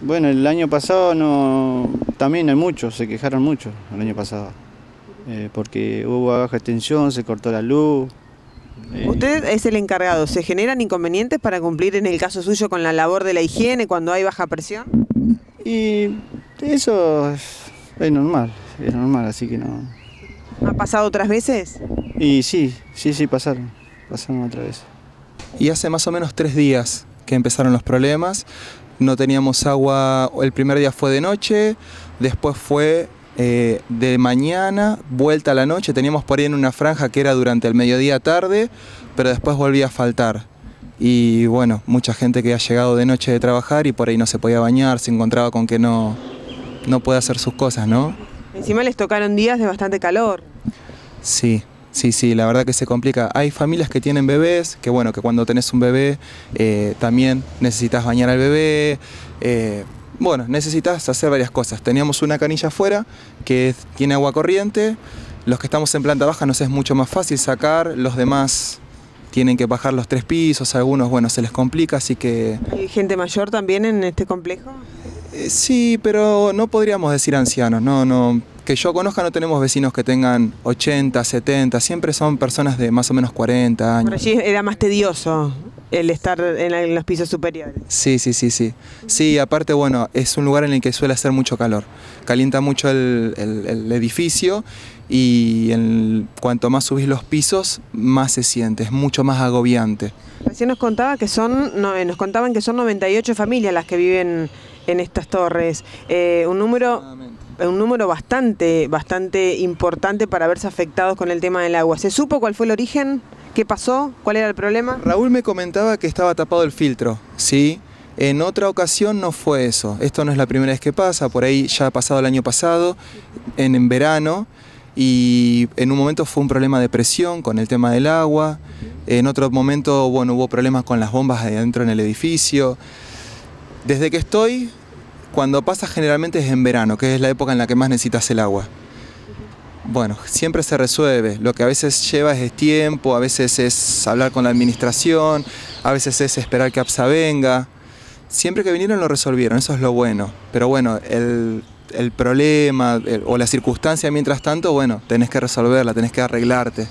Bueno, el año pasado no, también hay muchos, se quejaron mucho el año pasado, eh, porque hubo baja tensión, se cortó la luz. eh. Usted es el encargado, ¿se generan inconvenientes para cumplir en el caso suyo con la labor de la higiene cuando hay baja presión? Y eso es, es normal, es normal, así que no. ¿Ha pasado otras veces? Y sí, sí, sí, pasaron, pasaron otra vez. Y hace más o menos tres días que empezaron los problemas no teníamos agua, el primer día fue de noche, después fue eh, de mañana, vuelta a la noche, teníamos por ahí en una franja que era durante el mediodía tarde, pero después volvía a faltar. Y bueno, mucha gente que ha llegado de noche de trabajar y por ahí no se podía bañar, se encontraba con que no, no puede hacer sus cosas, ¿no? Encima les tocaron días de bastante calor. Sí, Sí, sí, la verdad que se complica. Hay familias que tienen bebés, que bueno, que cuando tenés un bebé eh, también necesitas bañar al bebé. Eh, bueno, necesitas hacer varias cosas. Teníamos una canilla afuera que tiene agua corriente. Los que estamos en planta baja nos es mucho más fácil sacar. Los demás tienen que bajar los tres pisos. Algunos, bueno, se les complica, así que... ¿Hay gente mayor también en este complejo? Eh, sí, pero no podríamos decir ancianos, no, no que yo conozca no tenemos vecinos que tengan 80, 70, siempre son personas de más o menos 40 años. Por allí era más tedioso el estar en, los pisos superiores. Sí, sí, sí, sí. Sí, aparte, bueno, es un lugar en el que suele hacer mucho calor. Calienta mucho el, edificio y cuanto más subís los pisos, más se siente, es mucho más agobiante. Recién nos contaba que son, eh, nos contaban que son 98 familias las que viven en estas torres. Eh, un número un número bastante, bastante importante para verse afectados con el tema del agua. ¿Se supo cuál fue el origen? ¿Qué pasó? ¿Cuál era el problema? Raúl me comentaba que estaba tapado el filtro, ¿sí? En otra ocasión no fue eso. Esto no es la primera vez que pasa, por ahí ya ha pasado el año pasado, en, en verano, y en un momento fue un problema de presión con el tema del agua. En otro momento, bueno, hubo problemas con las bombas adentro en el edificio. Desde que estoy, cuando pasa generalmente es en verano, que es la época en la que más necesitas el agua. Bueno, siempre se resuelve. Lo que a veces lleva es tiempo, a veces es hablar con la administración, a veces es esperar que APSA venga. Siempre que vinieron lo resolvieron, eso es lo bueno. Pero bueno, el, problema o la circunstancia mientras tanto, bueno, tenés que resolverla, tenés que arreglarte.